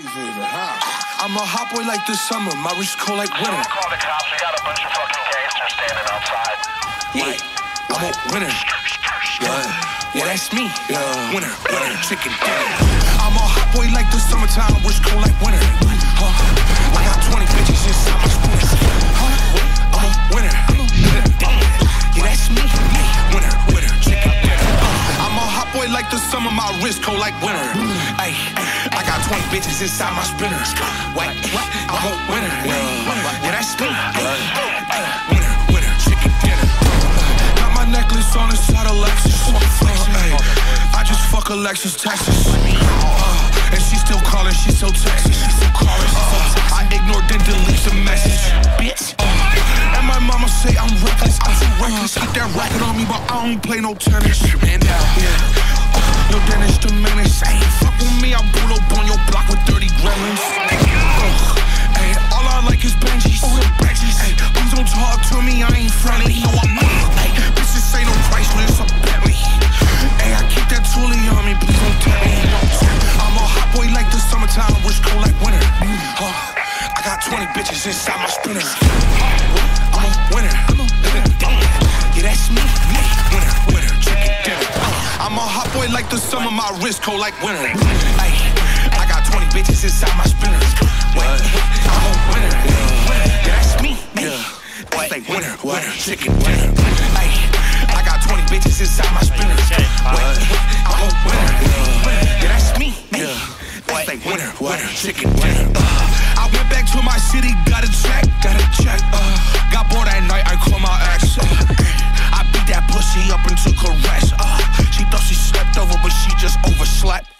I'm a hot boy like the summer, my wrist cold like winter. Someone call the cops. We got a bunch of fucking gangsters standing outside. Yeah, I'm a winner. Yeah, yeah, that's me. Yeah, winner, winner, chicken dinner. I'm a hot boy like the summertime, wrist cold like winter. Huh? I got 20 bitches inside my sprinter. Huh? I'm a winner. Yeah, that's me. Winner, winner, chicken dinner. I'm a hot boy like the summer, my wrist cold like winter. Ay, I got 20 bitches inside my sprinter. Wait, I'm a winner. Yeah, that's me. Ay, Winner, winner, chicken dinner. Got my necklace on inside a Lexus. Uh, I just fuck Alexis, Texas. Uh, and she still calling, she still texting. Uh, I ignored then delete the message. Bitch. Uh, and my mama say I'm reckless. I'm too reckless. Keep that racket on me, but I don't play no tennis. Man down, yeah. Yo, Dennis the menace. Hey, fuck with me, I pull 20 bitches inside my sprinter. I'm a winner. Yeah, that's me. Winner, winner, chicken dinner. Uh, I'm a hot boy like the summer, my wrist cold like winter. Ay, I got 20 bitches inside my sprinter. Wait, I'm a winner. Yeah, that's me. That's like winner, winner, chicken dinner. Ay, I got 20 bitches inside my sprinter. Wait, I'm a winner. Yeah, that's me. That's like winner, winner, chicken dinner. Uh, to my city, got a check, got a check. Uh, got bored at night, I called my ex. Uh, I beat that pussy up a rest. Uh, she thought she slept over, but she just overslept.